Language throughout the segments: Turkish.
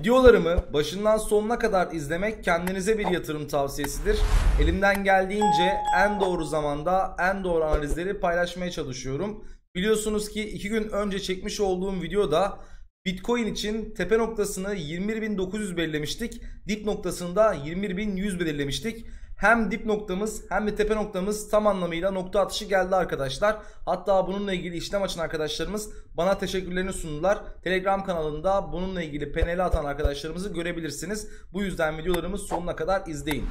Videolarımı başından sonuna kadar izlemek kendinize bir yatırım tavsiyesidir. Elimden geldiğince en doğru zamanda en doğru analizleri paylaşmaya çalışıyorum. Biliyorsunuz ki iki gün önce çekmiş olduğum videoda Bitcoin için tepe noktasını 21.900 belirlemiştik. Dip noktasını da 21.100 belirlemiştik. Hem dip noktamız hem de tepe noktamız tam anlamıyla nokta atışı geldi arkadaşlar. Hatta bununla ilgili işlem açan arkadaşlarımız bana teşekkürlerini sundular. Telegram kanalında bununla ilgili paneli atan arkadaşlarımızı görebilirsiniz. Bu yüzden videolarımız sonuna kadar izleyin.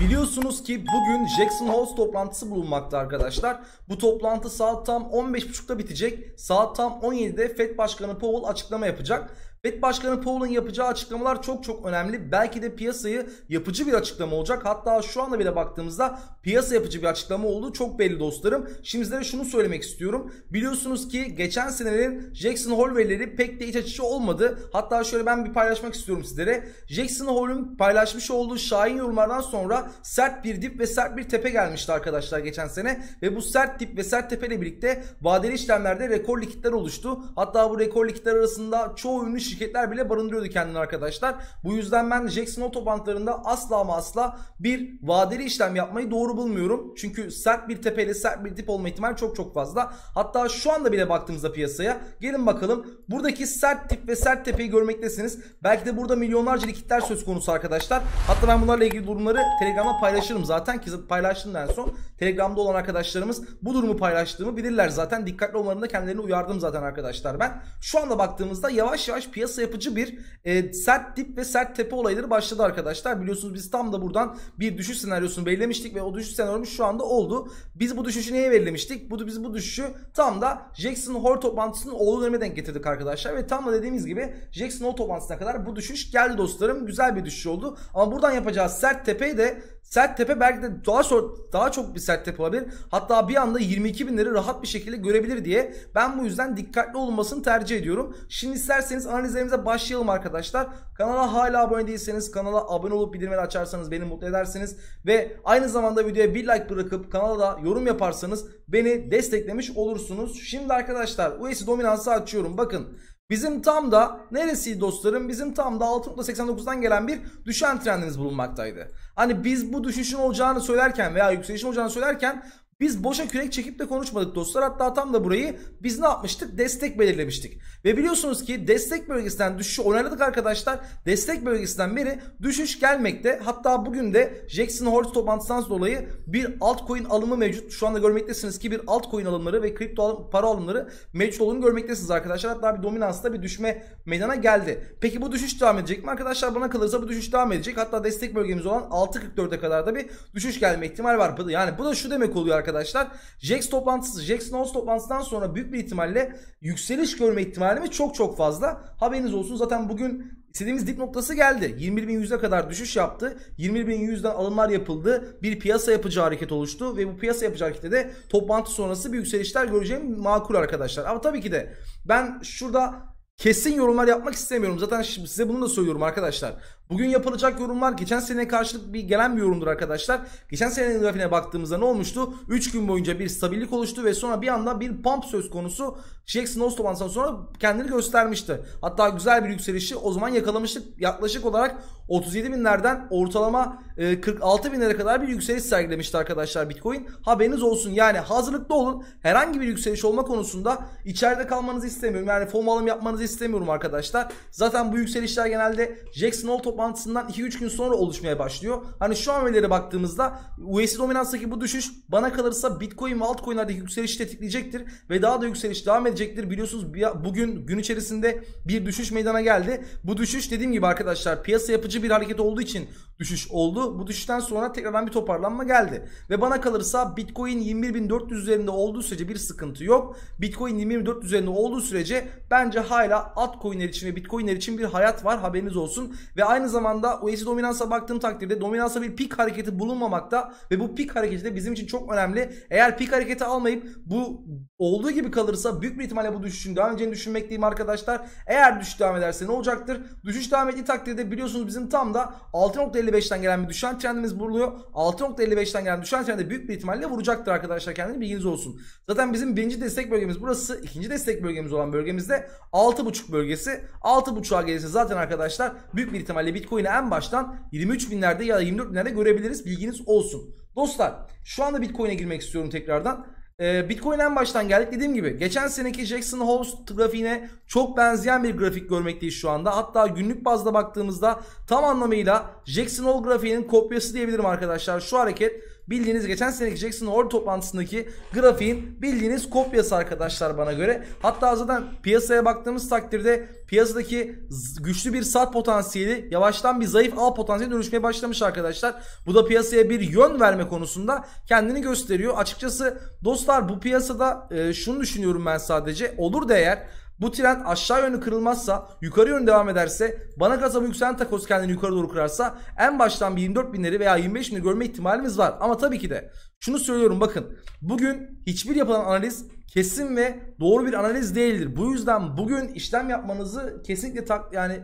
Biliyorsunuz ki bugün Jackson Hole toplantısı bulunmakta arkadaşlar. Bu toplantı saat tam 15.30'da bitecek. Saat tam 17'de FED Başkanı Powell açıklama yapacak. FED Başkanı Powell'ın yapacağı açıklamalar çok çok önemli. Belki de piyasayı yapıcı bir açıklama olacak. Hatta şu anda bile baktığımızda piyasa yapıcı bir açıklama olduğu çok belli dostlarım. Şimdi sizlere şunu söylemek istiyorum. Biliyorsunuz ki geçen senelerin Jackson Hole verileri pek de iç açıcı olmadı. Hatta şöyle ben bir paylaşmak istiyorum sizlere. Jackson Hole'un paylaşmış olduğu şahin yorumlardan sonra sert bir dip ve sert bir tepe gelmişti arkadaşlar geçen sene. Ve bu sert dip ve sert tepe ile birlikte vadeli işlemlerde rekor likitler oluştu. Hatta bu rekor likitler arasında çoğu ünlü şirketler bile barındırıyordu kendini arkadaşlar. Bu yüzden ben Jackson Hole toplantılarında asla ama asla bir vadeli işlem yapmayı doğru bulmuyorum. Çünkü sert bir tepeyle sert bir dip olma ihtimali çok çok fazla. Hatta şu anda bile baktığımızda piyasaya gelin bakalım. Buradaki sert dip ve sert tepeyi görmektesiniz. Belki de burada milyonlarca likitler söz konusu arkadaşlar. Hatta ben bunlarla ilgili durumları Telegram'a paylaşırım zaten ki paylaştım en son. Telegram'da olan arkadaşlarımız bu durumu paylaştığımı bilirler zaten. Dikkatli olmalarında kendilerini uyardım zaten arkadaşlar ben. Şu anda baktığımızda yavaş yavaş piyasa yapıcı bir e, sert dip ve sert tepe olayları başladı arkadaşlar. Biliyorsunuz biz tam da buradan bir düşüş senaryosunu belirlemiştik ve o düşüş senaryomuz şu anda oldu. Biz bu düşüşü neye belirlemiştik? Bu, biz bu düşüşü tam da Jackson Hole toplantısının olduğu döneme denk getirdik arkadaşlar. Ve tam da dediğimiz gibi Jackson Hole toplantısına kadar bu düşüş geldi dostlarım. Güzel bir düşüş oldu. Ama buradan yapacağız sert tepeyi de Sert tepe belki de daha çok, daha çok bir sert tepe olabilir. Hatta bir anda 22 binleri rahat bir şekilde görebilir diye ben bu yüzden dikkatli olunmasını tercih ediyorum. Şimdi isterseniz analizlerimize başlayalım arkadaşlar. Kanala hala abone değilseniz kanala abone olup bildirimleri açarsanız beni mutlu edersiniz. Ve aynı zamanda videoya bir like bırakıp kanala da yorum yaparsanız beni desteklemiş olursunuz. Şimdi arkadaşlar USD dominansı açıyorum. Bakın Bizim tam da neresi dostlarım? Bizim tam da 6.89'dan gelen bir düşen trendimiz bulunmaktaydı. Hani biz bu düşüşün olacağını söylerken veya yükselişin olacağını söylerken biz boşa kürek çekip de konuşmadık dostlar. Hatta tam da burayı biz ne yapmıştık? Destek belirlemiştik. Ve biliyorsunuz ki destek bölgesinden düşüşü onayladık arkadaşlar. Destek bölgesinden beri düşüş gelmekte. Hatta bugün de Jackson Hole toplantısından dolayı bir altcoin alımı mevcut. Şu anda görmektesiniz ki bir altcoin alımları ve kripto para alımları mevcut olduğunu görmektesiniz arkadaşlar. Hatta bir dominansta bir düşme meydana geldi. Peki bu düşüş devam edecek mi? Arkadaşlar bana kalırsa bu düşüş devam edecek. Hatta destek bölgemiz olan 6.44'e kadar da bir düşüş gelme ihtimali var. Yani bu da şu demek oluyor arkadaşlar arkadaşlar. Jax toplantısı, Jackson Hole toplantısından sonra büyük bir ihtimalle yükseliş görme ihtimalimiz çok çok fazla. Haberiniz olsun zaten bugün istediğimiz dip noktası geldi. 21.100'e kadar düşüş yaptı. 21.100'den alımlar yapıldı. Bir piyasa yapıcı hareket oluştu ve bu piyasa yapıcı harekette de toplantı sonrası bir yükselişler göreceğim makul arkadaşlar. Ama tabii ki de ben şurada kesin yorumlar yapmak istemiyorum. Zaten size bunu da söylüyorum arkadaşlar. Bugün yapılacak yorumlar geçen seneye karşılık bir gelen bir yorumdur arkadaşlar. Geçen senenin grafiğine baktığımızda ne olmuştu? 3 gün boyunca bir stabillik oluştu ve sonra bir anda bir pump söz konusu. Jackson toplantısından sonra kendini göstermişti. Hatta güzel bir yükselişi o zaman yakalamıştık. Yaklaşık olarak 37 binlerden ortalama 46 e, binlere kadar bir yükseliş sergilemişti arkadaşlar Bitcoin. Haberiniz olsun yani hazırlıklı olun. Herhangi bir yükseliş olma konusunda içeride kalmanızı istemiyorum. Yani FOMO alım yapmanızı istemiyorum arkadaşlar. Zaten bu yükselişler genelde Jackson Hole toplantısından 2-3 gün sonra oluşmaya başlıyor. Hani şu an verilere baktığımızda USD dominanstaki bu düşüş bana kalırsa Bitcoin ve altcoin'lerdeki yükselişi tetikleyecektir ve daha da yükseliş devam edecektir. Biliyorsunuz bugün gün içerisinde bir düşüş meydana geldi. Bu düşüş dediğim gibi arkadaşlar piyasa yapıcı bir hareket olduğu için düşüş oldu. Bu düşüşten sonra tekrardan bir toparlanma geldi. Ve bana kalırsa Bitcoin 21.400 üzerinde olduğu sürece bir sıkıntı yok. Bitcoin 21.400 üzerinde olduğu sürece bence hala altcoin'ler için ve Bitcoin'ler için bir hayat var haberiniz olsun. Ve aynı zamanda USD dominansa baktığım takdirde dominansa bir pik hareketi bulunmamakta ve bu pik hareketi de bizim için çok önemli. Eğer pik hareketi almayıp bu olduğu gibi kalırsa büyük bir ihtimalle bu düşüşün devam edeceğini düşünmekteyim arkadaşlar. Eğer düşüş devam ederse ne olacaktır? Düşüş devam ettiği takdirde biliyorsunuz bizim tam da 6.55'ten gelen bir düşen trendimiz bulunuyor. 6.55'ten gelen düşen trende büyük bir ihtimalle vuracaktır arkadaşlar kendini bilginiz olsun. Zaten bizim birinci destek bölgemiz burası. ikinci destek bölgemiz olan bölgemizde 6.5 6.5 bölgesi 6.5'a gelirse zaten arkadaşlar büyük bir ihtimalle Bitcoin'i en baştan 23 binlerde ya da 24 binlerde görebiliriz. Bilginiz olsun. Dostlar şu anda Bitcoin'e girmek istiyorum tekrardan. Ee, Bitcoin en baştan geldik dediğim gibi geçen seneki Jackson Hole grafiğine çok benzeyen bir grafik görmekteyiz şu anda. Hatta günlük bazda baktığımızda tam anlamıyla Jackson Hole grafiğinin kopyası diyebilirim arkadaşlar. Şu hareket bildiğiniz geçen seneki Jackson Hole toplantısındaki grafiğin bildiğiniz kopyası arkadaşlar bana göre. Hatta zaten piyasaya baktığımız takdirde piyasadaki güçlü bir sat potansiyeli yavaştan bir zayıf al potansiyeli dönüşmeye başlamış arkadaşlar. Bu da piyasaya bir yön verme konusunda kendini gösteriyor. Açıkçası dostlar bu piyasada e, şunu düşünüyorum ben sadece olur da eğer bu trend aşağı yönlü kırılmazsa yukarı yönlü devam ederse bana kasabı yükselen takoz kendini yukarı doğru kırarsa en baştan bir 24 binleri veya 25 binleri görme ihtimalimiz var. Ama tabii ki de şunu söylüyorum bakın bugün hiçbir yapılan analiz kesin ve doğru bir analiz değildir. Bu yüzden bugün işlem yapmanızı kesinlikle tak yani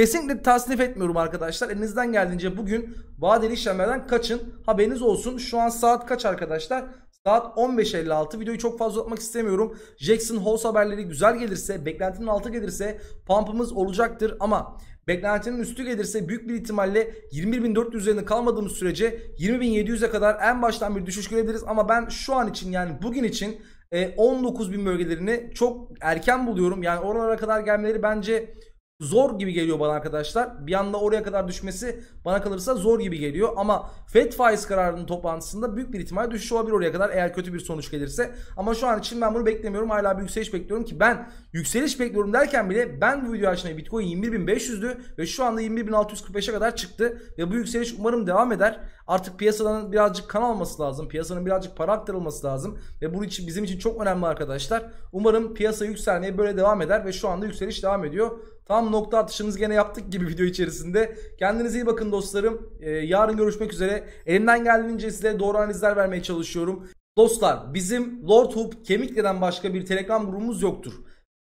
Kesinlikle tasnif etmiyorum arkadaşlar. Elinizden geldiğince bugün vadeli işlemlerden kaçın. Haberiniz olsun. Şu an saat kaç arkadaşlar? Saat 15.56. Videoyu çok fazla uzatmak istemiyorum. Jackson Hole haberleri güzel gelirse, beklentinin altı gelirse pump'ımız olacaktır ama beklentinin üstü gelirse büyük bir ihtimalle 21.400 üzerinde kalmadığımız sürece 20.700'e kadar en baştan bir düşüş görebiliriz ama ben şu an için yani bugün için 19.000 bölgelerini çok erken buluyorum. Yani oralara kadar gelmeleri bence zor gibi geliyor bana arkadaşlar. Bir anda oraya kadar düşmesi bana kalırsa zor gibi geliyor. Ama FED faiz kararının toplantısında büyük bir ihtimal düşüş olabilir oraya kadar eğer kötü bir sonuç gelirse. Ama şu an için ben bunu beklemiyorum. Hala bir yükseliş bekliyorum ki ben yükseliş bekliyorum derken bile ben bu video açmayı Bitcoin 21.500'dü ve şu anda 21.645'e kadar çıktı. Ve bu yükseliş umarım devam eder. Artık piyasadan birazcık kan alması lazım. Piyasanın birazcık para aktarılması lazım. Ve bu için bizim için çok önemli arkadaşlar. Umarım piyasa yükselmeye böyle devam eder ve şu anda yükseliş devam ediyor. Tam nokta atışımızı gene yaptık gibi video içerisinde. Kendinize iyi bakın dostlarım. Ee, yarın görüşmek üzere. Elimden geldiğince size doğru analizler vermeye çalışıyorum. Dostlar bizim Lord Hoop Kemikli'den başka bir Telegram grubumuz yoktur.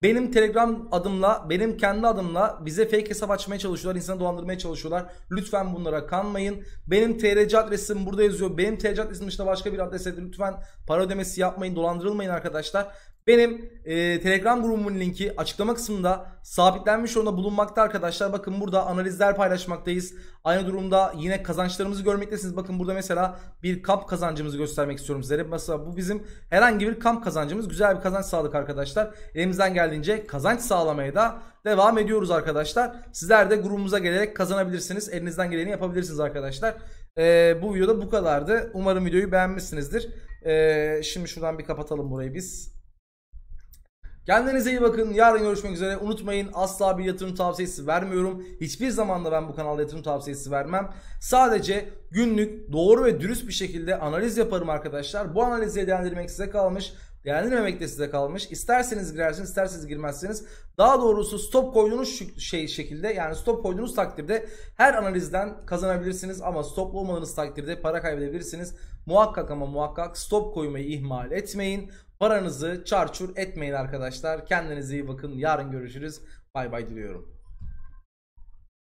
Benim Telegram adımla, benim kendi adımla bize fake hesap açmaya çalışıyorlar, insanı dolandırmaya çalışıyorlar. Lütfen bunlara kanmayın. Benim TRC adresim burada yazıyor. Benim TRC adresim dışında başka bir adrese lütfen para ödemesi yapmayın, dolandırılmayın arkadaşlar. Benim e, Telegram grubumun linki açıklama kısmında sabitlenmiş orada bulunmakta arkadaşlar. Bakın burada analizler paylaşmaktayız. Aynı durumda yine kazançlarımızı görmektesiniz. Bakın burada mesela bir kamp kazancımızı göstermek istiyorum sizlere. Mesela bu bizim herhangi bir kamp kazancımız. Güzel bir kazanç sağladık arkadaşlar. Elimizden geldiğince kazanç sağlamaya da devam ediyoruz arkadaşlar. Sizler de grubumuza gelerek kazanabilirsiniz. Elinizden geleni yapabilirsiniz arkadaşlar. Ee, bu videoda bu kadardı. Umarım videoyu beğenmişsinizdir. Ee, şimdi şuradan bir kapatalım burayı biz. Kendinize iyi bakın. Yarın görüşmek üzere. Unutmayın asla bir yatırım tavsiyesi vermiyorum. Hiçbir zaman da ben bu kanalda yatırım tavsiyesi vermem. Sadece günlük doğru ve dürüst bir şekilde analiz yaparım arkadaşlar. Bu analizi değerlendirmek size kalmış. Değerlendirmemek de size kalmış. İsterseniz girersiniz, isterseniz girmezsiniz. Daha doğrusu stop koyduğunuz şey şekilde yani stop koyduğunuz takdirde her analizden kazanabilirsiniz ama stop olmadığınız takdirde para kaybedebilirsiniz. Muhakkak ama muhakkak stop koymayı ihmal etmeyin. Paranızı çarçur etmeyin arkadaşlar. Kendinize iyi bakın. Yarın görüşürüz. Bay bay diliyorum.